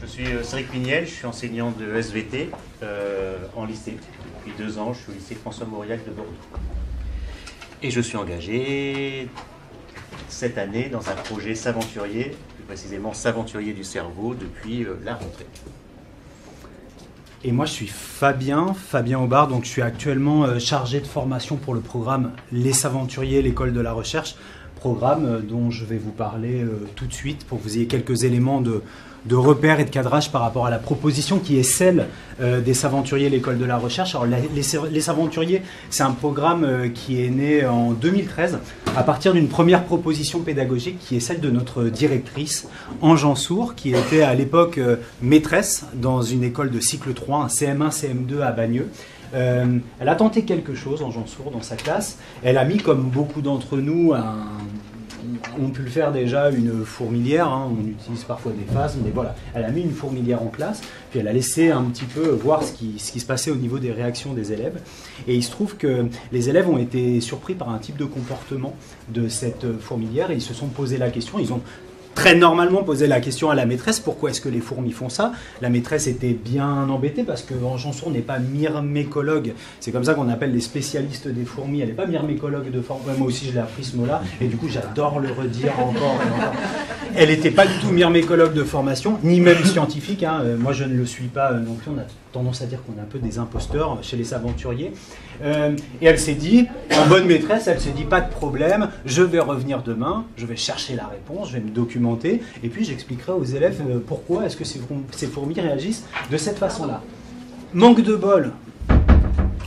Je suis euh, Cédric Pignel, je suis enseignant de SVT euh, en lycée. Depuis deux ans, je suis au lycée François Mauriac de Bordeaux. Et je suis engagé cette année dans un projet Saventurier, plus précisément Saventurier du cerveau, depuis euh, la rentrée. Et moi, je suis Fabien, Fabien Aubard. Donc, je suis actuellement chargé de formation pour le programme Les Saventuriers, l'école de la recherche. Programme euh, dont je vais vous parler euh, tout de suite pour que vous ayez quelques éléments de, de repère et de cadrage par rapport à la proposition qui est celle euh, des Saventuriers, l'école de la recherche. Alors, les, Saventuriers, c'est un programme qui est né en 2013 à partir d'une première proposition pédagogique qui est celle de notre directrice, Ange Ansour, qui était à l'époque maîtresse dans une école de cycle 3, un CM1, CM2 à Bagneux. Euh, elle a tenté quelque chose, Ange Ansour, dans sa classe. Elle a mis, comme beaucoup d'entre nous, un, ont pu le faire déjà une fourmilière, hein, on utilise parfois des phases, mais voilà, elle a mis une fourmilière en classe, puis elle a laissé un petit peu voir ce qui, ce qui se passait au niveau des réactions des élèves. Et il se trouve que les élèves ont été surpris par un type de comportement de cette fourmilière et ils se sont posé la question, ils ont très normalement posé la question à la maîtresse pourquoi est-ce que les fourmis font ça? La maîtresse était bien embêtée parce que Janson n'est pas myrmécologue, c'est comme ça qu'on appelle les spécialistes des fourmis. Elle n'est pas myrmécologue de forme. moi aussi je l'ai appris ce mot-là et du coup j'adore le redire encore et encore. Elle n'était pas du tout myrmécologue de formation, ni même scientifique. hein. Euh, Moi je ne le suis pas euh, non plus. Tendance à dire qu'on est un peu des imposteurs chez les aventuriers. Euh, et elle s'est dit, en bonne maîtresse, elle s'est dit pas de problème, je vais revenir demain, je vais chercher la réponse, je vais me documenter, et puis j'expliquerai aux élèves euh, pourquoi est-ce que ces, fourm- ces fourmis réagissent de cette façon-là. Manque de bol,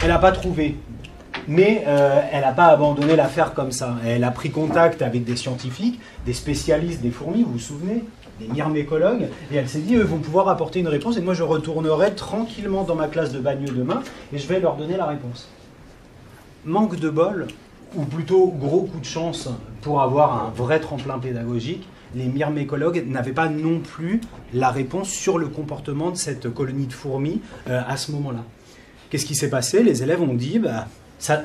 elle n'a pas trouvé. Mais euh, elle n'a pas abandonné l'affaire comme ça. Elle a pris contact avec des scientifiques, des spécialistes des fourmis, vous vous souvenez? Des myrmécologues, et elle s'est dit, eux vont pouvoir apporter une réponse, et moi je retournerai tranquillement dans ma classe de bagneux demain, et je vais leur donner la réponse. Manque de bol, ou plutôt gros coup de chance pour avoir un vrai tremplin pédagogique, les myrmécologues n'avaient pas non plus la réponse sur le comportement de cette colonie de fourmis euh, à ce moment-là. Qu'est-ce qui s'est passé? Les élèves ont dit, bah,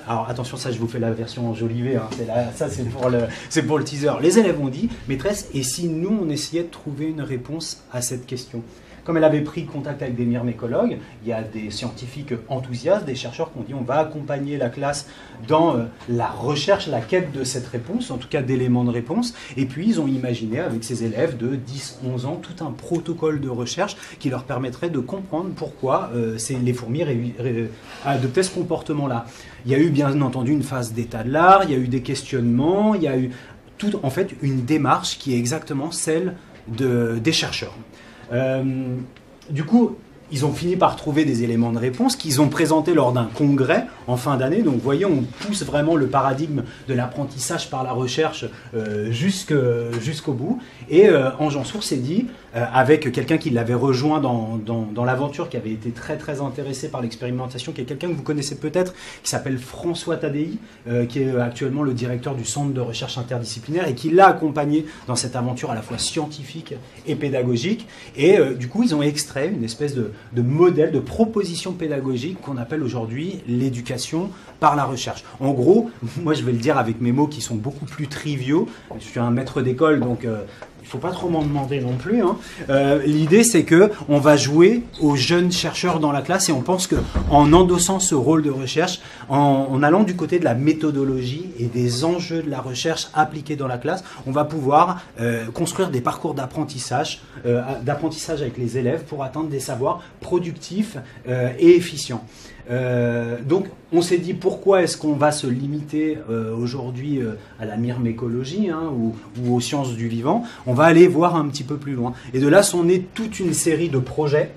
alors attention, ça je vous fais la version enjolivée, hein, ça c'est pour le teaser. Les élèves ont dit, maîtresse, et si nous on essayait de trouver une réponse à cette question? Comme elle avait pris contact avec des myrmécologues, il y a des scientifiques enthousiastes, des chercheurs qui ont dit on va accompagner la classe dans euh, la recherche, la quête de cette réponse, en tout cas d'éléments de réponse. Et puis ils ont imaginé avec ces élèves de 10-11 ans tout un protocole de recherche qui leur permettrait de comprendre pourquoi euh, les fourmis adoptaient ce comportement-là. Il y a eu bien entendu une phase d'état de l'art, il y a eu des questionnements, il y a eu tout en fait une démarche qui est exactement celle de, des chercheurs. Euh, du coup, ils ont fini par trouver des éléments de réponse qu'ils ont présentés lors d'un congrès en fin d'année. Donc, voyez, on pousse vraiment le paradigme de l'apprentissage par la recherche euh, jusqu'au bout. Et euh, Ange Ansour s'est dit, euh, avec quelqu'un qui l'avait rejoint dans, dans- l'aventure, qui avait été très très intéressé par l'expérimentation, qui est quelqu'un que vous connaissez peut-être, qui s'appelle François Tadei, euh, qui est actuellement le directeur du Centre de recherche interdisciplinaire et qui l'a accompagné dans cette aventure à la fois scientifique et pédagogique. Et euh, du coup, ils ont extrait une espèce de modèle, de proposition pédagogique qu'on appelle aujourd'hui l'éducation par la recherche. En gros, moi je vais le dire avec mes mots qui sont beaucoup plus triviaux. Je suis un maître d'école, donc euh, il faut pas trop m'en demander non plus. hein. Euh, L'idée, c'est que on va jouer aux jeunes chercheurs dans la classe et on pense que en endossant ce rôle de recherche, en, allant du côté de la méthodologie et des enjeux de la recherche appliqués dans la classe, on va pouvoir euh, construire des parcours d'apprentissage, euh, d'apprentissage avec les élèves pour atteindre des savoirs productifs et efficients. Euh, donc, on s'est dit pourquoi est-ce qu'on va se limiter euh, aujourd'hui euh, à la myrmécologie hein, ou, ou aux sciences du vivant? On va aller voir un petit peu plus loin. Et de là sont nés toute une série de projets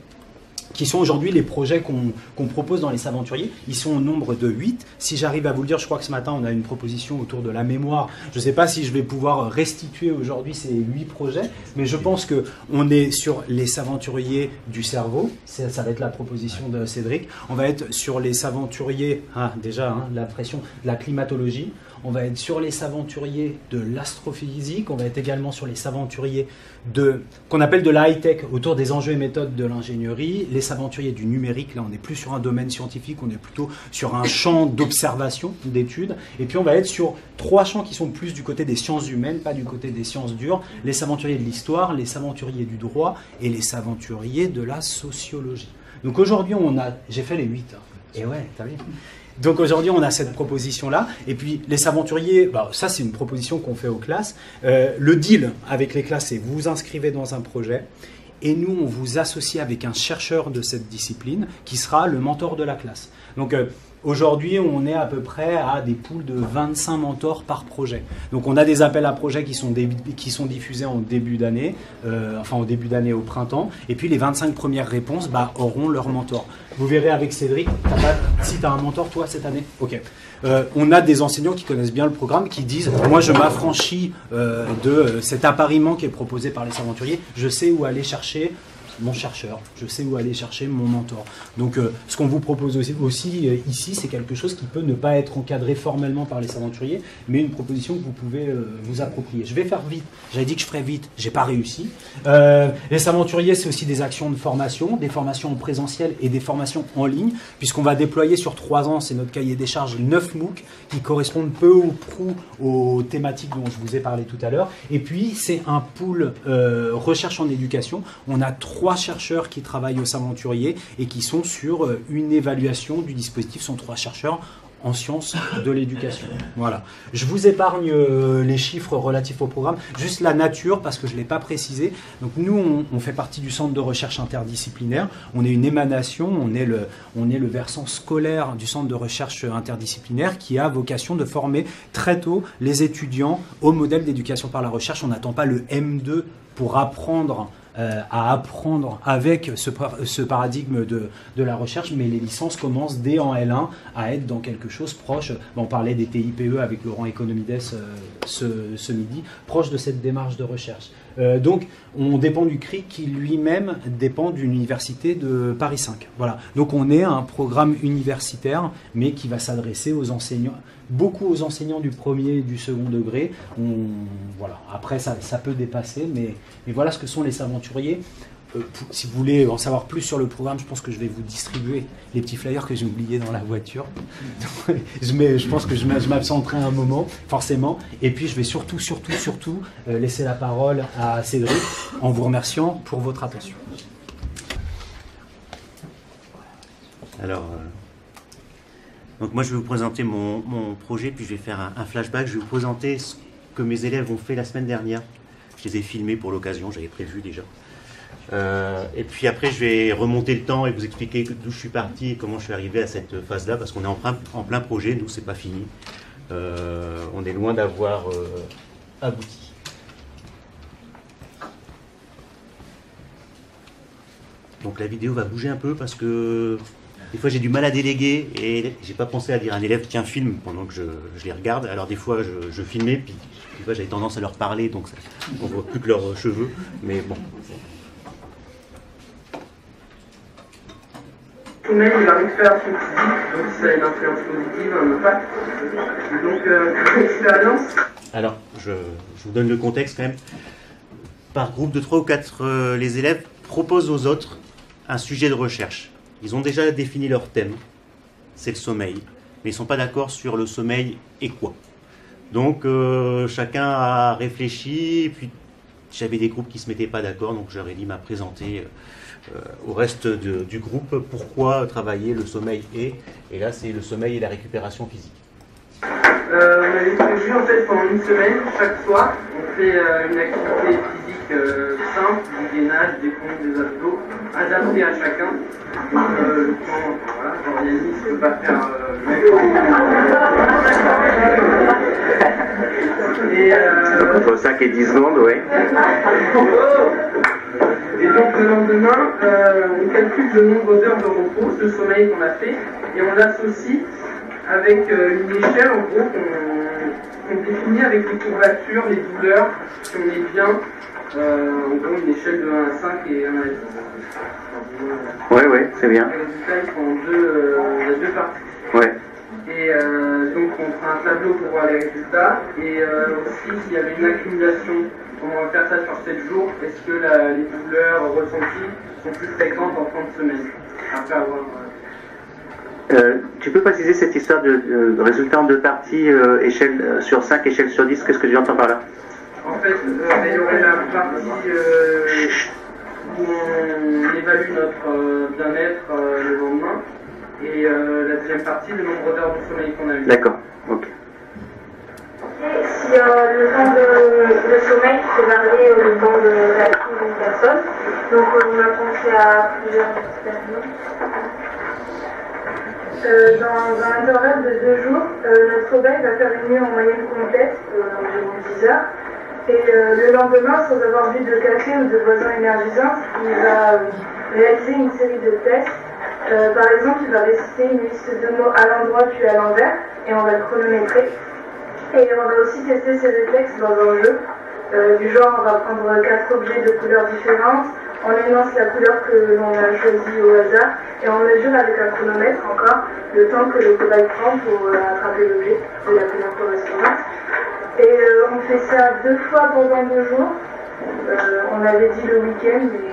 qui sont aujourd'hui les projets qu'on propose dans les aventuriers. Ils sont au nombre de 8. Si j'arrive à vous le dire, je crois que ce matin, on a une proposition autour de la mémoire. Je ne sais pas si je vais pouvoir restituer aujourd'hui ces 8 projets, mais je pense que on est sur les aventuriers du cerveau. Ça, va être la proposition de Cédric. On va être sur les aventuriers, ah, déjà, hein, la pression, de la climatologie. On va être sur les aventuriers de l'astrophysique. On va être également sur les aventuriers de qu'on appelle de la high-tech autour des enjeux et méthodes de l'ingénierie, les les aventuriers du numérique. Là, on n'est plus sur un domaine scientifique, on est plutôt sur un champ d'observation, d'études. Et puis, on va être sur trois champs qui sont plus du côté des sciences humaines, pas du côté des sciences dures. Les aventuriers de l'histoire, les aventuriers du droit et les aventuriers de la sociologie. Donc aujourd'hui, on a, j'ai fait les huit. Hein. Et ouais, t'as vu donc aujourd'hui, on a cette proposition-là. Et puis les aventuriers, bah, ça c'est une proposition qu'on fait aux classes. Euh, le deal avec les classes, c'est vous vous inscrivez dans un projet. Et nous, on vous associe avec un chercheur de cette discipline qui sera le mentor de la classe. Donc euh, Aujourd'hui, on est à peu près à des poules de 25 mentors par projet. Donc on a des appels à projets qui sont, diffusés en début d'année, euh, enfin au début d'année au printemps. Et puis les 25 premières réponses bah, auront leur mentor. Vous verrez avec Cédric, si tu as un mentor toi cette année? Euh, on a des enseignants qui connaissent bien le programme qui disent Moi je m'affranchis euh, de cet appariement qui est proposé par les aventuriers, je sais où aller chercher mon chercheur, je sais où aller chercher mon mentor. Donc euh, ce qu'on vous propose aussi, euh, ici, c'est quelque chose qui peut ne pas être encadré formellement par les aventuriers, mais une proposition que vous pouvez euh, vous approprier. Je vais faire vite, j'avais dit que je ferais vite, j'ai pas réussi. les aventuriers, c'est aussi des actions de formation, des formations en présentiel et des formations en ligne, puisqu'on va déployer sur trois ans, c'est notre cahier des charges, neuf MOOC qui correspondent peu ou prou aux thématiques dont je vous ai parlé tout à l'heure. Et puis c'est un pool recherche en éducation. On a trois trois chercheurs qui travaillent au Saventurier et qui sont sur euh, une évaluation du dispositif. Sont trois chercheurs en sciences de l'éducation. Voilà. Je vous épargne euh, les chiffres relatifs au programme, juste la nature parce que je ne l'ai pas précisé. Donc nous, on, fait partie du centre de recherche interdisciplinaire. On est une émanation, on est, le, on est le versant scolaire du centre de recherche interdisciplinaire qui a vocation de former très tôt les étudiants au modèle d'éducation par la recherche. On n'attend pas le M2 pour apprendre euh, à apprendre avec ce, ce paradigme de, la recherche, mais les licences commencent dès en L1 à être dans quelque chose proche. On parlait des TIPE avec Laurent Economides euh, ce, midi, proche de cette démarche de recherche. Euh, donc, on dépend du CRI qui lui-même dépend d'une université de Paris 5. Voilà. Donc, on est un programme universitaire, mais qui va s'adresser aux enseignants, beaucoup aux enseignants du premier et du second degré. Voilà. Après, ça, ça peut dépasser, mais, voilà ce que sont les aventuriers. Euh, si vous voulez en savoir plus sur le programme, je pense que je vais vous distribuer les petits flyers que j'ai oubliés dans la voiture. je, pense que je m'absenterai un moment, forcément. Et puis, je vais surtout, surtout, surtout euh, laisser la parole à Cédric en vous remerciant pour votre attention. Alors, euh, donc moi je vais vous présenter mon, projet, puis je vais faire un, flashback. Je vais vous présenter ce que mes élèves ont fait la semaine dernière. Je les ai filmés pour l'occasion, j'avais prévu déjà. Euh, et puis après, je vais remonter le temps et vous expliquer d'où je suis parti et comment je suis arrivé à cette phase-là, parce qu'on est en plein, en plein projet, nous, c'est pas fini. Euh, on est loin d'avoir euh, abouti. Donc la vidéo va bouger un peu parce que des fois, j'ai du mal à déléguer et j'ai pas pensé à dire à un élève tiens filme pendant que je, les regarde. Alors des fois, je, filmais, puis des fois, j'avais tendance à leur parler, donc ça, on voit plus que leurs cheveux. Mais bon. Alors, je, vous donne le contexte quand même. Par groupe de 3 ou 4, euh, les élèves proposent aux autres un sujet de recherche. Ils ont déjà défini leur thème, c'est le sommeil, mais ils ne sont pas d'accord sur le sommeil et quoi. Donc euh, chacun a réfléchi, puis j'avais des groupes qui ne se mettaient pas d'accord, donc j'aurais dit m'a présenter euh, au reste du groupe pourquoi travailler le sommeil et, et là c'est le sommeil et la récupération physique. Euh, on prévu en fait pendant une semaine, chaque soir, on fait une activité euh, simple, du gainage, des pompes, des abdos, adapté à chacun. Euh, le temps, voilà, j'organise, je ne peux pas faire euh, le même et, euh, Entre 5 et 10 secondes, oui. Donc le lendemain, euh, on calcule le nombre d'heures de repos, de sommeil qu'on a fait, et on l'associe avec euh, une échelle en gros qu'on définit avec les courbatures, les douleurs, si on est bien, euh, en gros, une échelle de 1 à 5 et 1 à 10. Oui, oui, c'est bien. Les résultats, ils sont en deux, euh, deux parties. Ouais. Et euh, donc on fera un tableau pour voir les résultats. Et aussi s'il y avait une accumulation, on va faire ça sur 7 jours, est-ce que les douleurs ressenties sont plus fréquentes en fin de semaine après avoir euh, tu peux préciser cette histoire de, résultat en deux parties, euh, échelle euh, sur 5, échelle sur 10 Qu'est-ce que tu entends par là? En fait, il y aurait la partie où on évalue notre bien-être le lendemain, et la deuxième partie, le nombre d'heures de sommeil qu'on a eu. D'accord, ok. Si le temps de, sommeil peut varier au temps de la vie d'une personne, donc on a pensé à plusieurs expériences. Euh, dans un intervalle de deux jours, euh, notre sommeil va faire une nuit en moyenne complète, euh, environ 10 heures. Et le lendemain, sans avoir vu de café ou de voisins énergisants, il va réaliser une série de tests. Par exemple, il va réciter une liste de mots à l'endroit puis à l'envers, et on va le chronométrer. Et on va aussi tester ses réflexes dans un jeu. du genre, on va prendre quatre objets de couleurs différentes, on énonce la couleur que l'on a choisie au hasard et on mesure avec un chronomètre encore le temps que le cobaye prend pour euh, attraper l'objet de la couleur correspondante. Et euh, on fait ça deux fois pendant deux jours. Euh, on avait dit le week-end, mais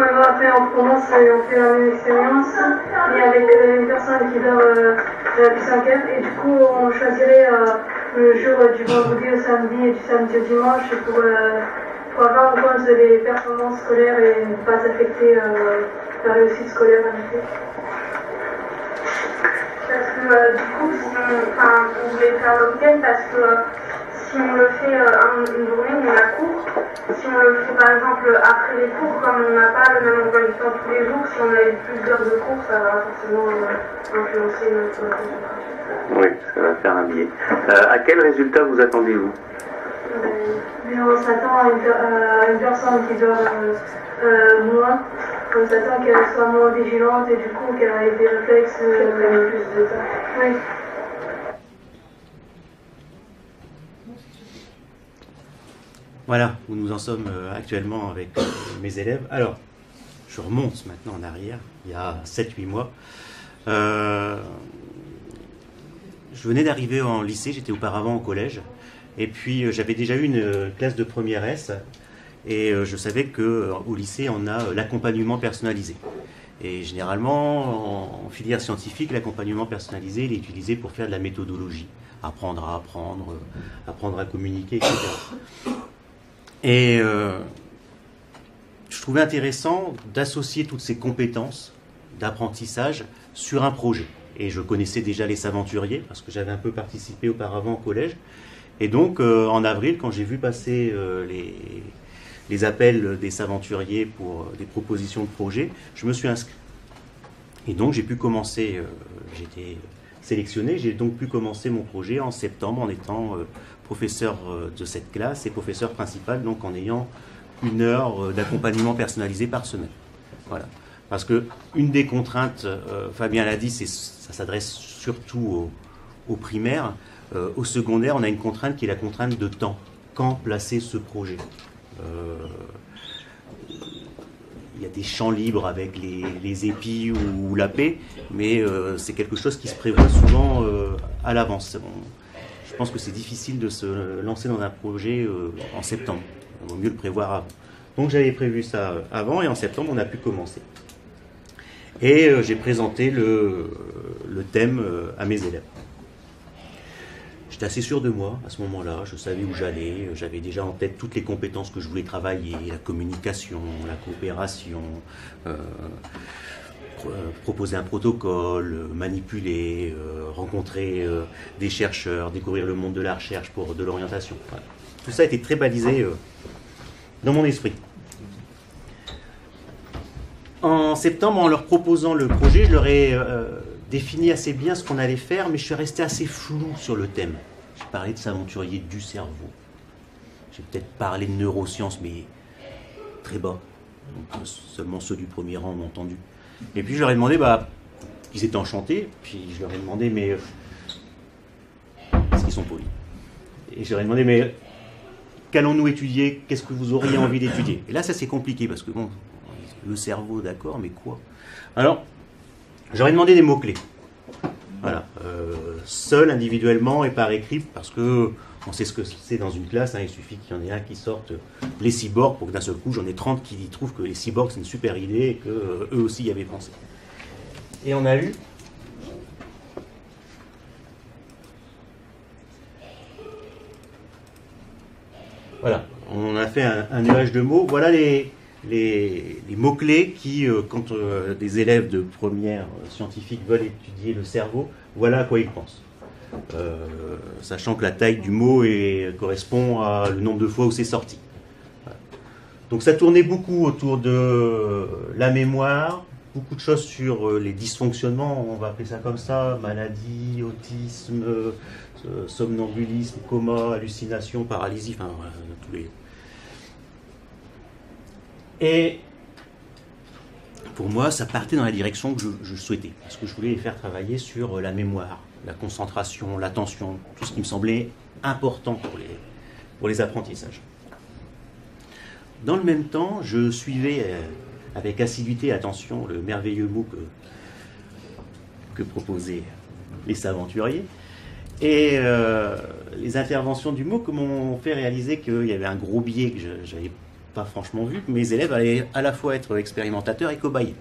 après, on commence on fait la même expérience, mais avec une personne qui dort euh, la puissance et du coup, on choisirait le jour du vendredi au samedi et du samedi au dimanche pour, euh, pour avoir en compte les performances scolaires et ne pas affecter euh, la réussite scolaire en effet. Parce que euh, du coup, on, on voulait faire week-end parce que si on le fait euh, une journée on a cours, si on le fait par exemple après les cours, comme on n'a pas le même emploi du temps tous les jours, si on a eu plus d'heures de cours, ça va forcément euh, influencer notre concentration. Oui, ça va faire un biais. Euh, à quel résultat vous attendez-vous On s'attend à, une, personne qui dort moins. On s'attend qu'elle soit moins vigilante et du coup qu'elle ait des réflexes plus de temps. Oui. Voilà où nous en sommes euh, actuellement avec euh, mes élèves. Alors, je remonte maintenant en arrière, il y a 7-8 mois. Euh, je venais d'arriver en lycée, j'étais auparavant au collège, et puis j'avais déjà eu une classe de première S, et je savais qu'au lycée, on a l'accompagnement personnalisé. Et généralement, en, filière scientifique, l'accompagnement personnalisé, est utilisé pour faire de la méthodologie, apprendre à apprendre, apprendre à communiquer, etc. Et euh, je trouvais intéressant d'associer toutes ces compétences d'apprentissage sur un projet. Et je connaissais déjà les Saventuriers, parce que j'avais un peu participé auparavant au collège. Et donc, euh, en avril, quand j'ai vu passer euh, les, les, appels des Saventuriers pour des propositions de projet, je me suis inscrit. Et donc, j'ai pu commencer, j'étais sélectionné, j'ai donc pu commencer mon projet en septembre en étant professeur euh, de cette classe et professeur principal, donc en ayant une heure euh, d'accompagnement personnalisé par semaine. Voilà. Parce que une des contraintes, euh, Fabien l'a dit, ça s'adresse surtout aux, primaires. au secondaire, on a une contrainte qui est la contrainte de temps. Quand placer ce projet? Il y a des champs libres avec les, épis ou, la paix, mais c'est quelque chose qui se prévoit souvent à l'avance. Je pense que c'est difficile de se lancer dans un projet euh, en septembre. Il vaut mieux le prévoir avant. Donc j'avais prévu ça avant et en septembre on a pu commencer. Et euh, j'ai présenté le, thème euh, à mes élèves. J'étais assez sûr de moi à ce moment-là, je savais où j'allais, j'avais déjà en tête toutes les compétences que je voulais travailler, la communication, la coopération, euh, proposer un protocole, euh, manipuler, euh, rencontrer des chercheurs, découvrir le monde de la recherche pour de l'orientation. Tout ça a été très balisé dans mon esprit. En septembre, en leur proposant le projet, je leur ai défini assez bien ce qu'on allait faire, mais je suis resté assez flou sur le thème. J'ai parlé de s'aventurier du cerveau. J'ai peut-être parlé de neurosciences, mais très bas. seulement ceux du premier rang ont entendu. Et puis je leur ai demandé, bah, ils étaient enchantés, puis je leur ai demandé, mais est-ce qu'ils sont polis. Et je leur ai demandé, mais qu'allons-nous étudier? Qu'est-ce que vous auriez envie d'étudier? Et là, ça c'est compliqué parce que bon, le cerveau, d'accord, mais quoi? Alors, J'aurais demandé des mots-clés. Voilà. Euh, seul, individuellement et par écrit, parce que on sait ce que c'est dans une classe, hein, il suffit qu'il y en ait un qui sorte les cyborgs pour que d'un seul coup j'en ai 30 qui trouvent que les cyborgs c'est une super idée et qu'eux aussi y avaient pensé. Et on a eu Voilà, on a fait un, nuage de mots. Voilà les, les, mots-clés qui, euh, quand euh, des élèves de première scientifique veulent étudier le cerveau, voilà à quoi ils pensent. Euh, sachant que la taille du mot correspond à le nombre de fois où c'est sorti. Donc ça tournait beaucoup autour de la mémoire, beaucoup de choses sur les dysfonctionnements, on va appeler ça comme ça, maladie, autisme, somnambulisme, coma, hallucination, paralysie, enfin tous les. Et pour moi, ça partait dans la direction que je, souhaitais, parce que je voulais les faire travailler sur la mémoire, la concentration, l'attention, tout ce qui me semblait important pour les, apprentissages. Dans le même temps, je suivais euh, avec assiduité et attention le merveilleux mot que, que proposaient les saventuriers. Et euh, les interventions du MOOC m'ont fait réaliser qu'il y avait un gros biais que je n'avais pas franchement vu, que mes élèves allaient à la fois être expérimentateurs et cobayes.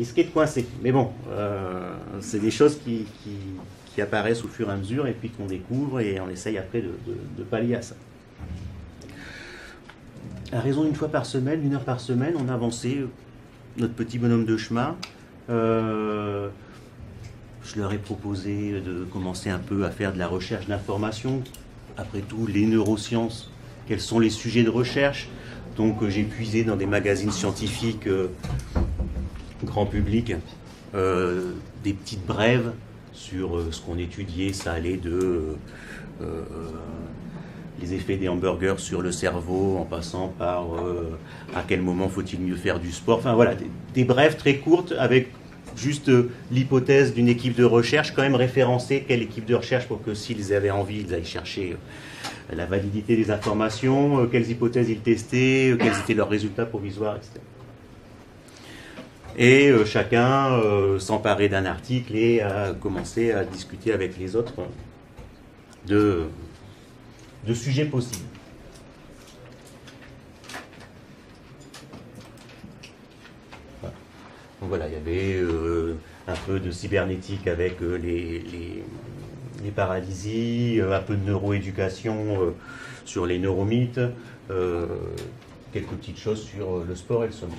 Risquait de coincer. Mais bon, euh, c'est des choses qui, apparaissent au fur et à mesure et puis qu'on découvre et on essaye après de, pallier à ça. À raison d'une fois par semaine, une heure par semaine, on avançait notre petit bonhomme de chemin. Euh, je leur ai proposé de commencer un peu à faire de la recherche d'information. Après tout, les neurosciences, quels sont les sujets de recherche? Donc euh, j'ai puisé dans des magazines scientifiques euh, grand public euh, des petites brèves sur ce qu'on étudiait. Ça allait de les effets des hamburgers sur le cerveau, en passant par à quel moment faut-il mieux faire du sport. Enfin voilà, des brèves très courtes avec juste euh, l'hypothèse d'une équipe de recherche, quand même référencer quelle équipe de recherche pour que s'ils avaient envie, ils aillent chercher euh, la validité des informations, euh, quelles hypothèses ils testaient, quels étaient leurs résultats provisoires, etc. Et chacun s'emparer d'un article et commencer à discuter avec les autres de, de sujets possibles. Voilà, il y avait euh, un peu de cybernétique avec euh, les, les, paralysies, euh, un peu de neuroéducation sur les neuromythes, quelques petites choses sur le sport et le sommeil.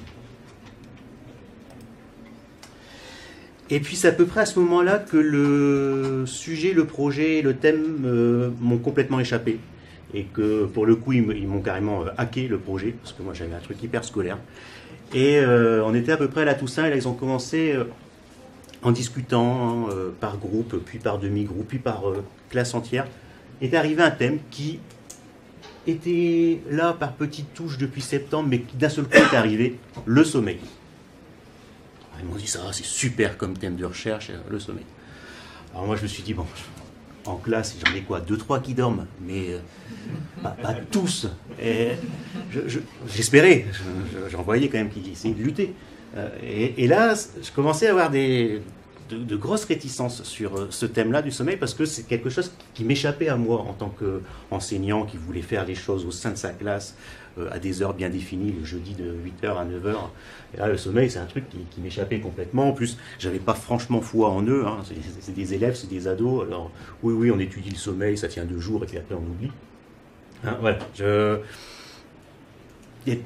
Et puis c'est à peu près à ce moment-là que le sujet, le projet, le thème m'ont complètement échappé. Et que pour le coup, ils m'ont carrément hacké le projet, parce que moi j'avais un truc hyper scolaire. Et euh, on était à peu près à la Toussaint, et là ils ont commencé euh, en discutant euh, par groupe, puis par demi-groupe, puis par classe entière, est arrivé un thème qui était là par petites touches depuis septembre, mais qui d'un seul coup est arrivé, le sommeil. Ils m'ont dit ça, c'est super comme thème de recherche, le sommeil. Alors moi je me suis dit, bon, en classe, j'en ai quoi Deux, trois qui dorment, mais euh, pas, tous. J'espérais, j'en voyais quand même qui essayaient de lutter. Euh, et, là, je commençais à avoir des, de, grosses réticences sur euh, ce thème-là du sommeil parce que c'est quelque chose qui m'échappait à moi en tant qu'enseignant qui voulait faire les choses au sein de sa classe euh, à des heures bien définies, le jeudi de 8h à 9h. Et là, le sommeil, c'est un truc qui, m'échappait complètement. En plus, j'avais pas franchement foi en eux. Hein. C'est des élèves, c'est des ados. Alors, oui, oui, on étudie le sommeil, ça tient deux jours et puis après on oublie. Hein, voilà. Je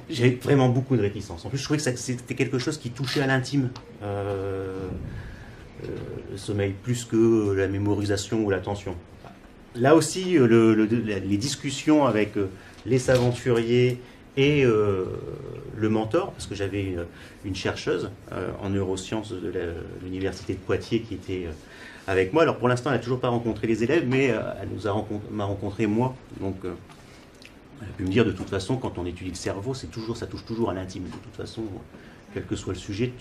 j'ai vraiment beaucoup de réticence. En plus, je trouvais que c'était quelque chose qui touchait à l'intime. Euh, euh, le sommeil plus que la mémorisation ou l'attention. Là aussi, euh, les discussions avec euh, les aventuriers et le mentor, parce que j'avais une, chercheuse en neurosciences de l'université de Poitiers qui était avec moi. Alors pour l'instant, elle n'a toujours pas rencontré les élèves, mais elle nous a rencontré, m'a rencontré moi. Donc elle a pu me dire de toute façon, quand on étudie le cerveau, c'est toujours, ça touche toujours à l'intime. De toute façon, quel que soit le sujet,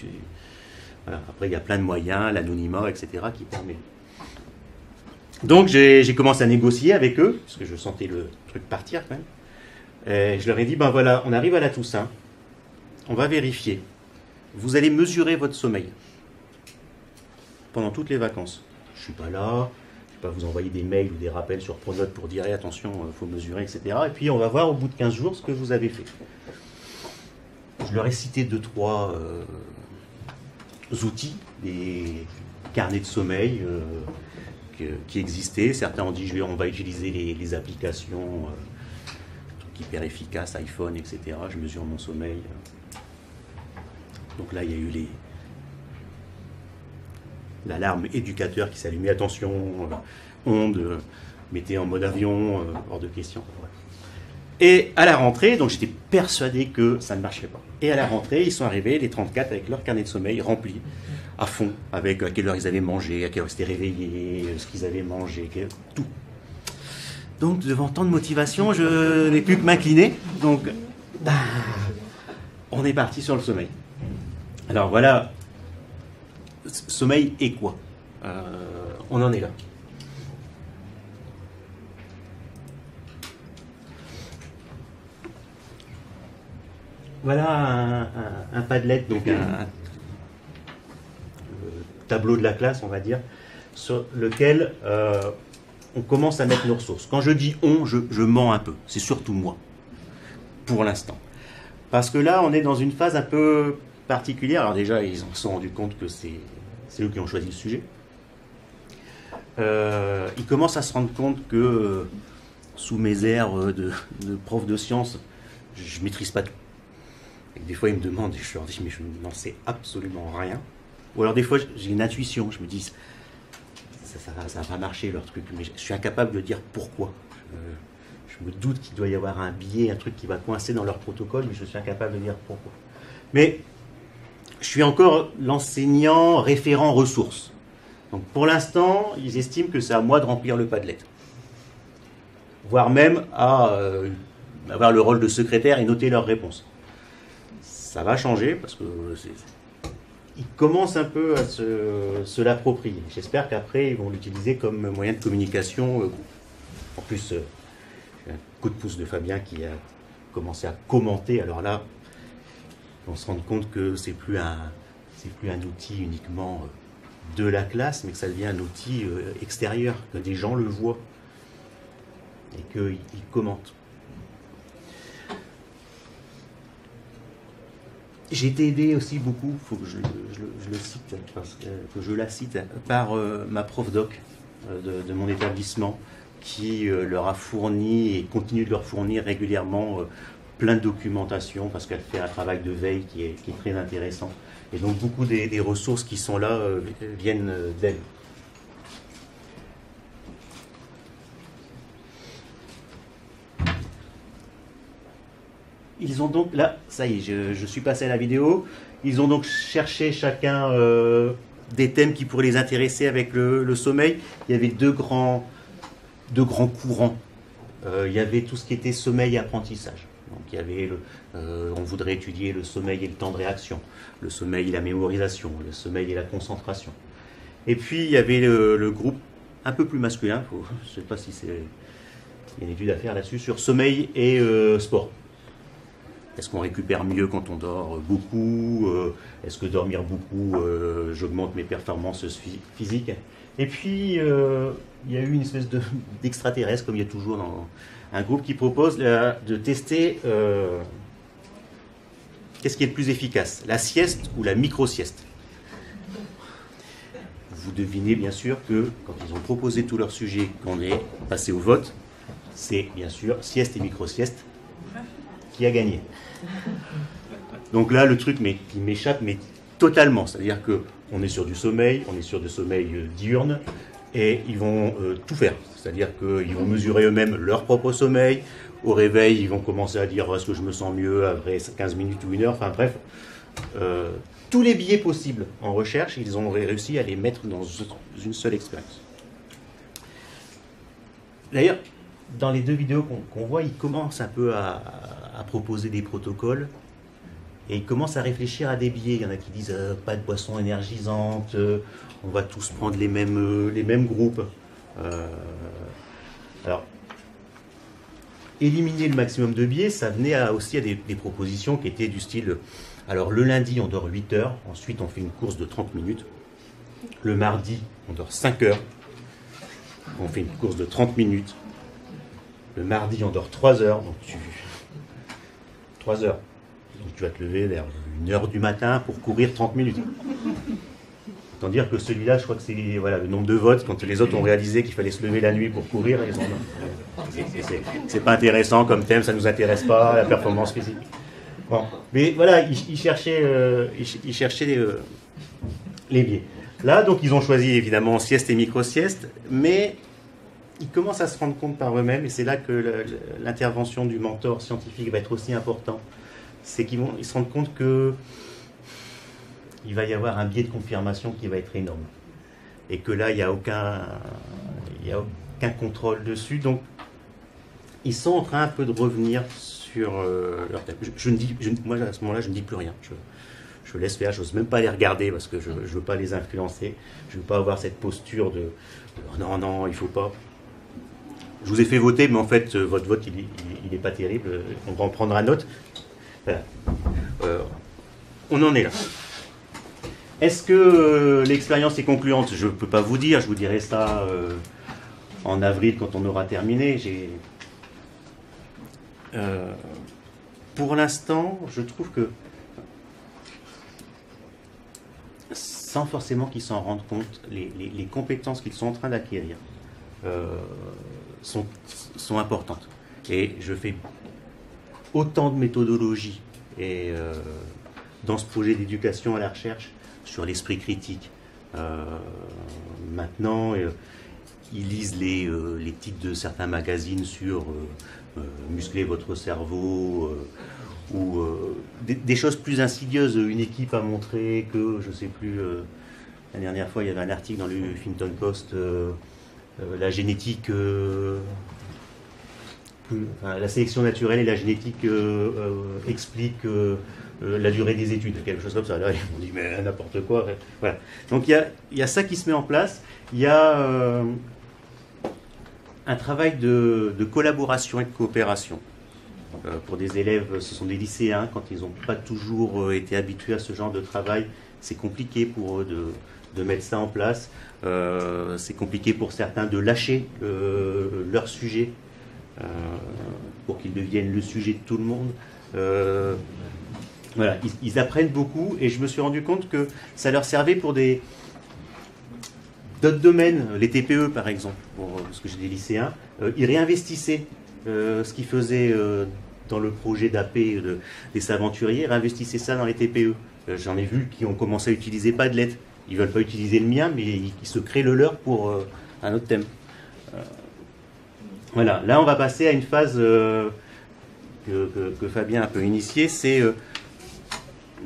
après, il y a plein de moyens, l'anonymat, etc., qui permet. Donc, j'ai commencé à négocier avec eux, parce que je sentais le truc partir quand même. Je leur ai dit, ben voilà, on arrive à la Toussaint, on va vérifier vous allez mesurer votre sommeil pendant toutes les vacances. Je ne suis pas là, je ne vais pas vous envoyer des mails ou des rappels sur Pronote pour dire attention, il faut mesurer, etc. Et puis on va voir au bout de 15 jours ce que vous avez fait. Je leur ai cité deux, trois euh, outils, des carnets de sommeil euh, qui existaient. Certains ont dit on va utiliser les, applications euh, hyper efficaces, iPhone, etc. Je mesure mon sommeil. Donc là, il y a eu les l'alarme éducateur qui s'allumait. Attention, onde, mettez en mode avion, hors de question. Et à la rentrée, donc j'étais persuadé que ça ne marchait pas. Et à la rentrée, ils sont arrivés, les 34, avec leur carnet de sommeil rempli à fond, avec à quelle heure ils avaient mangé, à quelle heure ils s'étaient réveillés, ce qu'ils avaient mangé, tout. Donc, devant tant de motivation, je n'ai plus que m'incliner. Donc, bah, on est parti sur le sommeil. Alors voilà, sommeil et quoi? Euh, On en est là. Voilà un, padlet, donc un, tableau de la classe, on va dire, sur lequel euh, on commence à mettre nos ressources. Quand je dis on, je, mens un peu. C'est surtout moi, pour l'instant. Parce que là, on est dans une phase un peu particulière. Alors déjà, ils en sont rendus compte que c'est eux qui ont choisi le sujet. Euh, ils commencent à se rendre compte que sous mes airs de, de prof de sciences, je ne maîtrise pas tout. Et des fois, ils me demandent, et je leur dis, mais je n'en sais absolument rien. Ou alors, des fois, j'ai une intuition, je me dis, ça ne va, pas leur truc, mais je suis incapable de dire pourquoi. Je, me doute qu'il doit y avoir un biais, un truc qui va coincer dans leur protocole, mais je suis incapable de dire pourquoi. Mais je suis encore l'enseignant référent ressources. Donc pour l'instant, ils estiment que c'est à moi de remplir le padlet. Voire même à euh, avoir le rôle de secrétaire et noter leurs réponses ça va changer parce que ils commencent un peu à se, l'approprier. J'espère qu'après, ils vont l'utiliser comme moyen de communication. Euh, en plus, euh, un coup de pouce de Fabien qui a commencé à commenter. Alors là, on se rend compte que c'est plus c'est plus un outil uniquement euh, de la classe, mais que ça devient un outil extérieur, que des gens le voient et qu'ils commentent. J'ai été aidé aussi beaucoup, faut que je, le cite, parce que, je la cite, par euh, ma prof doc euh, de, mon établissement, qui euh, leur a fourni et continue de leur fournir régulièrement plein de documentation, parce qu'elle fait un travail de veille qui est, très intéressant. Et donc beaucoup des ressources qui sont là viennent d'elle. Ils ont donc, là, ça y est, je, suis passé à la vidéo. Ils ont donc cherché chacun euh, des thèmes qui pourraient les intéresser avec le, sommeil. Il y avait deux grands, deux grands courants. Euh, il y avait tout ce qui était sommeil et apprentissage. Donc il y avait, euh, on voudrait étudier le sommeil et le temps de réaction, le sommeil et la mémorisation, le sommeil et la concentration. Et puis il y avait le, groupe un peu plus masculin, je ne sais pas si c'est il y a une étude à faire là-dessus, sur sommeil et sport. Est-ce qu'on récupère mieux quand on dort beaucoup euh, Est-ce que dormir beaucoup, euh, j'augmente mes performances physiques? Et puis, euh, il y a eu une espèce d'extraterrestre, comme il y a toujours dans un groupe qui propose de tester qu'est-ce qui est le plus efficace, la sieste ou la micro-sieste? Vous devinez bien sûr que quand ils ont proposé tous leurs sujets, qu'on est passé au vote, c'est bien sûr sieste et micro-sieste qui a gagné. Donc là, le truc qui m'échappe, mais totalement. C'est-à-dire qu'on est sur du sommeil, on est sur du sommeil euh, diurne, et ils vont euh, tout faire. C'est-à-dire qu'ils vont mesurer eux-mêmes leur propre sommeil. Au réveil, ils vont commencer à dire est-ce que je me sens mieux après 15 minutes ou une heure? Enfin bref, euh, tous les billets possibles en recherche, ils ont réussi à les mettre dans une seule expérience. D'ailleurs, dans les deux vidéos qu'on voit, ils commencent un peu à, proposer des protocoles et ils commencent à réfléchir à des biais. Il y en a qui disent euh, pas de boisson énergisante, euh, on va tous prendre les mêmes, euh, les mêmes groupes. alors, éliminer le maximum de biais, ça venait aussi à des, propositions qui étaient du style Alors le lundi, on dort 8 heures, ensuite on fait une course de 30 minutes. Le mardi, on dort 5 heures, on fait une course de 30 minutes. Le mardi, on dort 3 heures, donc tu... 3 heures. Donc tu vas te lever vers 1 heure du matin pour courir 30 minutes. Autant dire que celui-là, je crois que c'est le nombre de votes, quand les autres ont réalisé qu'il fallait se lever la nuit pour courir, c'est pas intéressant comme thème, ça nous intéresse pas, la performance physique. Bon. Mais voilà, ils, cherchaient, euh, euh, les biais. Là, donc, ils ont choisi évidemment sieste et micro-sieste, mais ils commencent à se rendre compte par eux-mêmes, et c'est là que l'intervention du mentor scientifique va être aussi important. C'est qu'ils vont, se rendent compte que il va y avoir un biais de confirmation qui va être énorme, et que là, il n'y a aucun, contrôle dessus. Donc, ils sont en train un peu de revenir sur euh, leur thème. Je, ne dis, moi à ce moment-là, je ne dis plus rien. Je, je laisse faire, je n'ose même pas les regarder parce que je ne veux pas les influencer. Je ne veux pas avoir cette posture de oh non, non, il faut pas. Je vous ai fait voter, mais en fait, euh, votre vote, il n'est pas terrible. On va en prendre un note. Euh, on en est là. Est-ce que l'expérience est concluante? Je ne peux pas vous dire, je vous dirai ça en avril quand on aura terminé. Euh, pour l'instant, je trouve que, sans forcément qu'ils s'en rendent compte, les, compétences qu'ils sont en train d'acquérir euh, sont, importantes. Et je fais autant de méthodologie et, euh, dans ce projet d'éducation à la recherche sur l'esprit critique. maintenant, ils lisent les, les, titres de certains magazines sur euh, muscler votre cerveau, euh, ou euh, des, choses plus insidieuses. Une équipe a montré que, je ne sais plus, la dernière fois, il y avait un article dans le Huffington Post, la génétique la sélection naturelle et la génétique expliquent la durée des études, quelque chose comme ça. M'ont dit, mais n'importe quoi. Donc il y a, ça qui se met en place. Il y a un travail de, collaboration et de coopération. Euh, pour des élèves, ce sont des lycéens, quand ils n'ont pas toujours euh, été habitués à ce genre de travail, c'est compliqué pour eux de, mettre ça en place. Euh, c'est compliqué pour certains de lâcher leur sujet pour qu'ils deviennent le sujet de tout le monde. voilà, ils, apprennent beaucoup et je me suis rendu compte que ça leur servait pour des, D'autres domaines, les TPE par exemple, parce que j'ai des lycéens, euh, ils réinvestissaient euh, ce qu'ils faisaient euh, dans le projet d'AP des s'aventuriers, réinvestissaient ça dans les TPE. J'en ai vu qui ont commencé à utiliser Padlet. Ils veulent pas utiliser le mien, mais ils, se créent le leur pour un autre thème. voilà, là on va passer à une phase que, Fabien a un peu initiée, c'est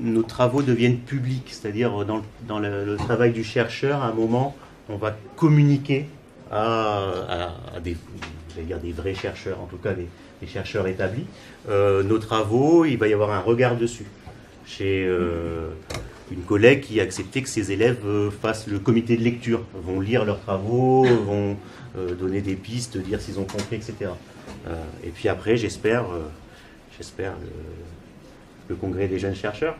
nos travaux deviennent publics, c'est-à-dire dans, le, travail du chercheur, à un moment, on va communiquer à, des, dire des vrais chercheurs, en tout cas des, chercheurs établis, euh, nos travaux, il va y avoir un regard dessus. Chez euh, une collègue qui a accepté que ses élèves euh, fassent le comité de lecture, vont lire leurs travaux, vont donner des pistes, dire s'ils ont compris, etc. et puis après, j'espère, j'espère le, congrès des jeunes chercheurs.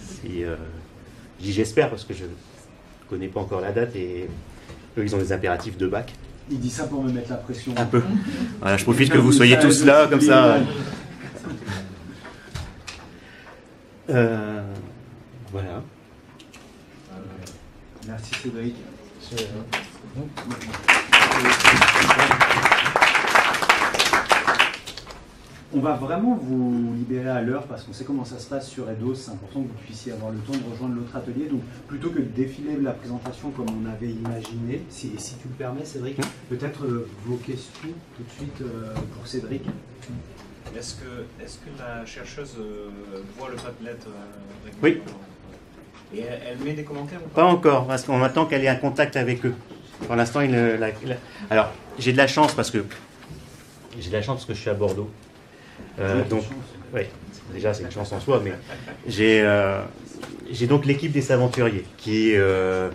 Si, je dis j'espère parce que je je connais pas encore la date et eux, ils ont des impératifs de bac. Il dit ça pour me mettre la pression. Un peu. Voilà, je profite que vous soyez tous là, comme ça. Euh, voilà. Merci Cédric on va vraiment vous libérer à l'heure parce qu'on sait comment ça se passe sur Edos. C'est important que vous puissiez avoir le temps de rejoindre l'autre atelier. Donc, plutôt que de défiler la présentation comme on avait imaginé, si, si tu le permets, Cédric, peut-être euh, vos questions tout de suite euh, pour Cédric. Est-ce que, est que la chercheuse euh, voit le Padlet Oui. Et elle, met des commentaires ou pas, pas encore, parce qu'on attend qu'elle ait un contact avec eux. Pour l'instant, il, alors j'ai de la chance parce que j'ai de la chance parce que je suis à Bordeaux. Euh, donc, oui, déjà c'est une chance en soi, mais j'ai euh, j'ai donc l'équipe des aventuriers qui, euh,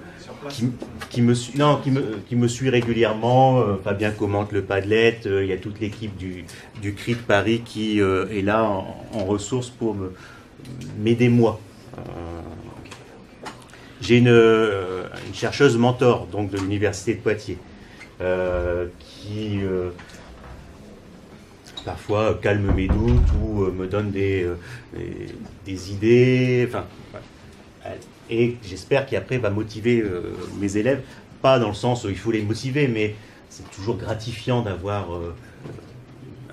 qui, me, non, qui, me, qui me suit régulièrement. Fabien commente le Padlet. il y a toute l'équipe du, du CRI de Paris qui est là en, ressources pour des mois. J'ai une, une, chercheuse mentor donc de l'université de Poitiers qui parfois calme mes doutes ou me donne des, des, idées. Enfin, et j'espère qu'après va motiver mes élèves, pas dans le sens où il faut les motiver, mais c'est toujours gratifiant d'avoir euh,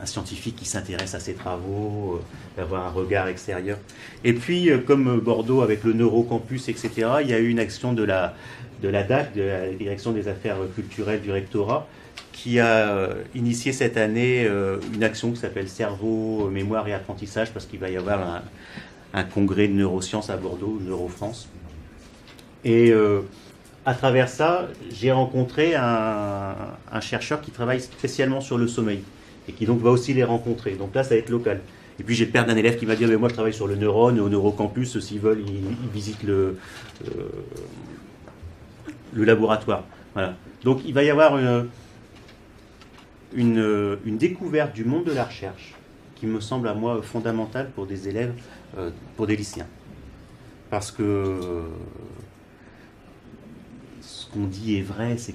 un scientifique qui s'intéresse à ses travaux, euh, d'avoir un regard extérieur. Et puis, euh, comme Bordeaux avec le Neurocampus, etc., il y a eu une action de la, de la DAC, de la Direction des Affaires culturelles du rectorat, qui a initié cette année une action qui s'appelle Cerveau, Mémoire et Apprentissage, parce qu'il va y avoir un, un, congrès de neurosciences à Bordeaux, Neurofrance. Et à travers ça, j'ai rencontré un, chercheur qui travaille spécialement sur le sommeil et qui donc va aussi les rencontrer. Donc là, ça va être local. Et puis j'ai le père d'un élève qui m'a dit ah, mais moi je travaille sur le neurone au neurocampus, s'ils veulent, ils, visitent le, euh, le laboratoire. Voilà. Donc il va y avoir une, une, découverte du monde de la recherche qui me semble à moi fondamentale pour des élèves, euh, pour des lycéens. Parce que qu'on dit est vrai, c'est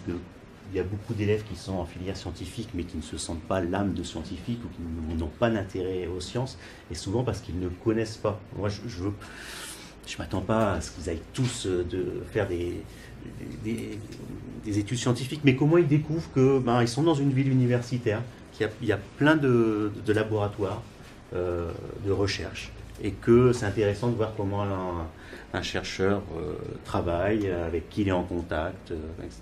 qu'il y a beaucoup d'élèves qui sont en filière scientifique, mais qui ne se sentent pas l'âme de scientifique ou qui n'ont pas d'intérêt aux sciences, et souvent parce qu'ils ne connaissent pas. Moi, je ne je, m'attends pas à ce qu'ils aillent tous euh, de faire des, des, études scientifiques, mais comment ils découvrent que ben, sont dans une ville universitaire, qu'il y, a plein de, laboratoires euh, de recherche, et que c'est intéressant de voir comment un, chercheur euh, travaille, avec qui il est en contact, etc.